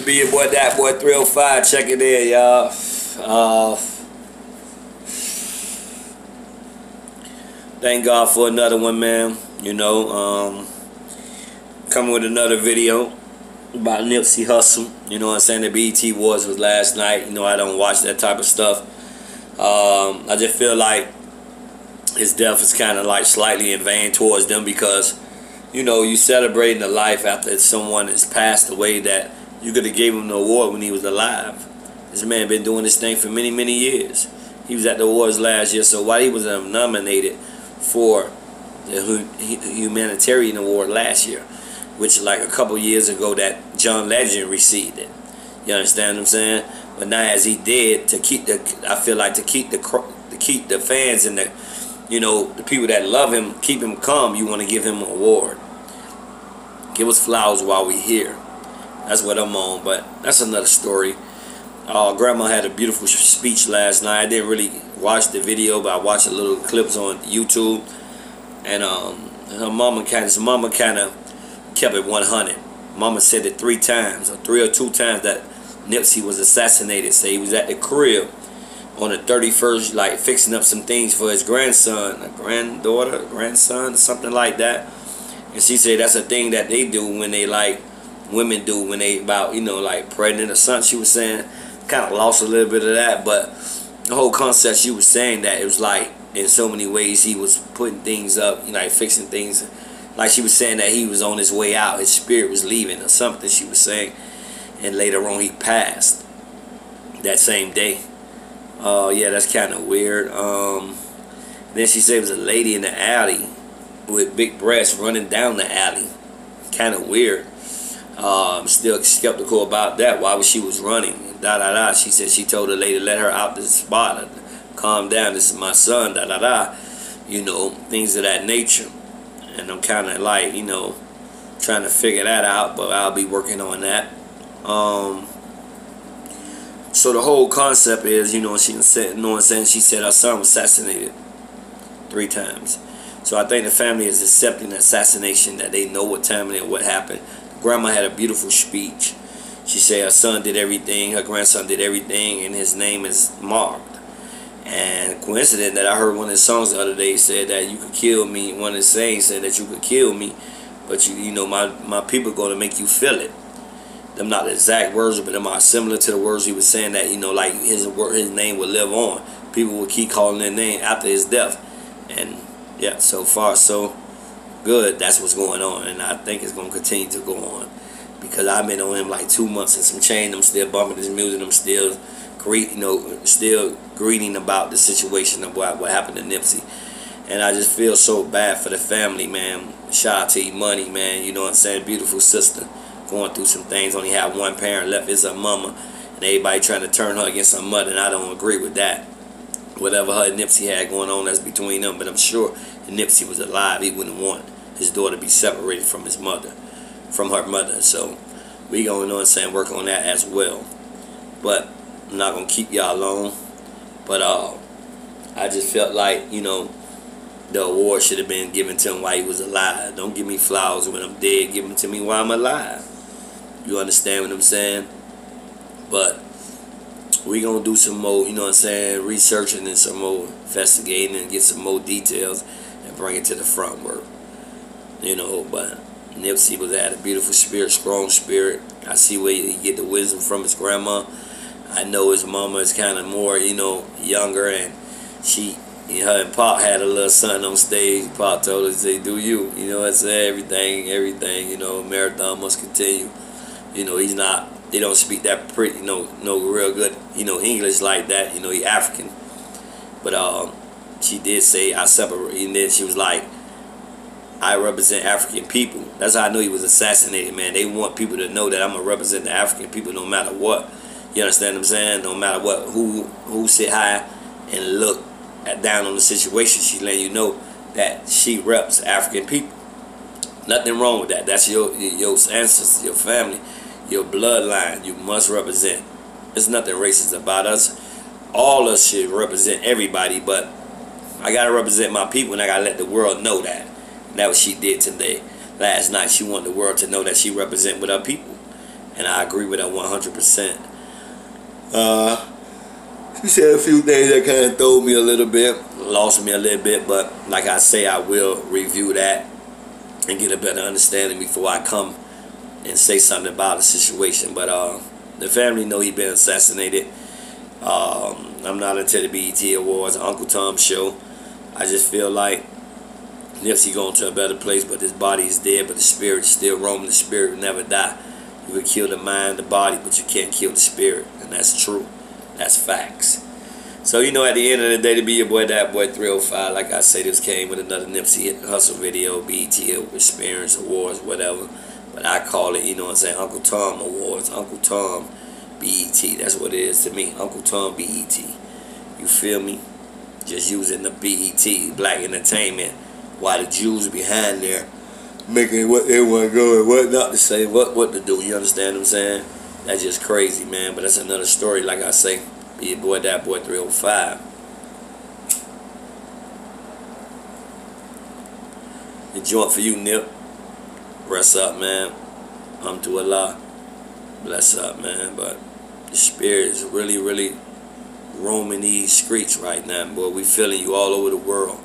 to be your boy, that boy 305. Check it in, y'all. Uh, thank God for another one, man. You know, um, coming with another video about Nipsey Hussle. You know what I'm saying? The BET Awards was last night. You know, I don't watch that type of stuff. Um, I just feel like his death is kind of like slightly in vain towards them because, you know, you celebrating the life after someone has passed away that you could have gave him the award when he was alive. This man been doing this thing for many, many years. He was at the awards last year, so why he was um, nominated for the humanitarian award last year, which like a couple years ago that John Legend received it. You understand what I'm saying? But now as he did to keep the, I feel like to keep the to keep the fans and the, you know, the people that love him, keep him calm. You want to give him an award. Give us flowers while we're here. That's what I'm on. But that's another story. Uh, grandma had a beautiful speech last night. I didn't really watch the video, but I watched a little clips on YouTube. And um, her mama kind of, mama kind of kept it 100. Mama said it three times, or three or two times, that Nipsey was assassinated. Say he was at the crib on the 31st, like fixing up some things for his grandson, a granddaughter, grandson, something like that. And she said that's a thing that they do when they like women do when they about you know like pregnant or something. She was saying kind of lost a little bit of that, but the whole concept she was saying that it was like in so many ways he was putting things up, you know, like fixing things. Like she was saying that he was on his way out, his spirit was leaving or something. She was saying, and later on he passed that same day. Oh uh, yeah, that's kind of weird. Um, then she said it was a lady in the alley with big breasts running down the alley. Kind of weird. Uh, I'm still skeptical about that. Why was she was running? Da da da. She said she told the lady let her out the spot. Calm down. This is my son. Da da da. You know things of that nature. And I'm kind of like you know trying to figure that out. But I'll be working on that. Um, so the whole concept is, you know, she said, you I'm saying? She said her son was assassinated three times. So I think the family is accepting the assassination that they know what time and what happened. Grandma had a beautiful speech. She said her son did everything, her grandson did everything, and his name is marked. And coincident that I heard one of his songs the other day said that you could kill me. One of his sayings said that you could kill me, but you you know my my people going to make you feel it. Them not the exact words, but them are similar to the words he was saying that you know like his word his name would live on. People would keep calling their name after his death, and yeah, so far so good. That's what's going on, and I think it's going to continue to go on because I've been on him like two months and some change. I'm still bumping his music. I'm still, greet, you know, still greeting about the situation of what what happened to Nipsey, and I just feel so bad for the family, man. Shout out to money, man. You know what I'm saying? Beautiful sister going through some things. Only have one parent left. Is her mama, and everybody trying to turn her against her mother, and I don't agree with that. Whatever her Nipsey had going on, that's between them. But I'm sure if Nipsey was alive, he wouldn't want his daughter be separated from his mother, from her mother. So we going on saying work on that as well. But I'm not gonna keep y'all long. But uh, I just felt like you know the award should have been given to him while he was alive. Don't give me flowers when I'm dead. Give them to me while I'm alive. You understand what I'm saying? But we gonna do some more, you know what I'm saying, researching and some more investigating and get some more details and bring it to the front work. You know, but Nipsey was had a beautiful spirit, strong spirit. I see where he get the wisdom from his grandma. I know his mama is kind of more, you know, younger, and she, her and Pop had a little son on stage. Pop told her, "Say, do you?" You know, I said everything, everything. You know, marathon must continue. You know, he's not. They don't speak that pretty, you know, no real good, you know, English like that. You know, he African, but um, she did say I separate, and then she was like I represent African people. That's how I know he was assassinated, man. They want people to know that I'm gonna represent the African people no matter what. You understand what I'm saying? No matter what, who who sit high and look at, down on the situation, she letting you know that she reps African people. Nothing wrong with that. That's your your ancestors, your family, your bloodline. You must represent. There's nothing racist about us. All us should represent everybody, but I gotta represent my people, and I gotta let the world know that. That what she did today, last night. She wanted the world to know that she represent with her people. and I agree with her 100%. Uh, she said a few things that kind of threw me a little bit, lost me a little bit, but like I say, I will review that and get a better understanding before I come and say something about the situation. But uh, the family know he been assassinated. Um, I'm not into the BET Awards, Uncle Tom show. I just feel like Nipsey going to a better place, but his body is dead, but the spirit is still roaming. The spirit will never die. You can kill the mind, the body, but you can't kill the spirit, and that's true. That's facts. So, you know, at the end of the day, to be your boy, that boy 305, like I say, this came with another Nipsey Hussle video, BET Experience Awards, whatever. But I call it, you know what I'm saying, Uncle Tom Awards, Uncle Tom BET. That's what it is to me, Uncle Tom BET. You feel me? Just using the BET, Black Entertainment, while the Jews behind there making what they want to go and what not to say, what what to do. You understand what I'm saying? That's just crazy, man. But that's another story, like I say. Be your boy, that boy 305. The joint for you, Nip. Rest up, man. I'm to Allah. Bless up, man. But the spirit is really, really roaming these streets right now, boy. We feeling you all over the world.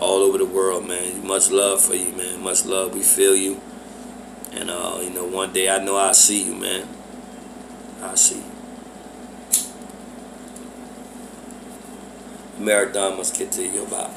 All over the world, man. Much love for you, man. Much love. We feel you. And, uh, you know, one day I know I'll see you, man. I'll see you. Marathon must continue about.